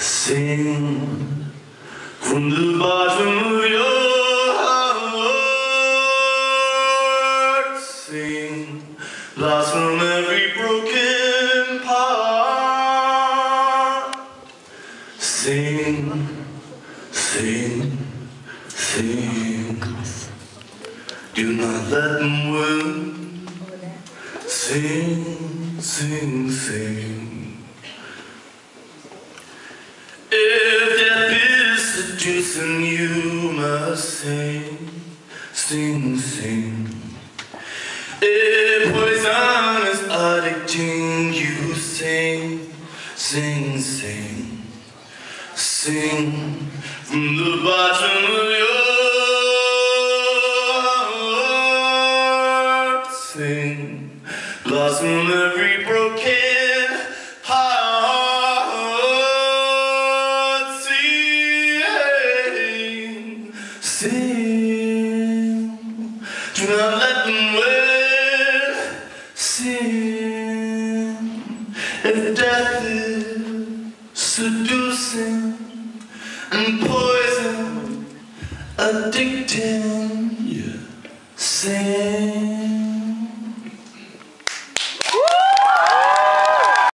Sing from the bottom of your heart. Sing, lost from every broken part. Sing, sing, sing. Do not let them win. Sing, sing, sing. Seducing you, must sing, sing, sing. If poison is addicting you, sing, sing, sing. Sing from the bottom of your heart. Sing, blossom every broken Sing. Do not let them win. Sing. If death is seducing and poison, addicting, yeah. Sing.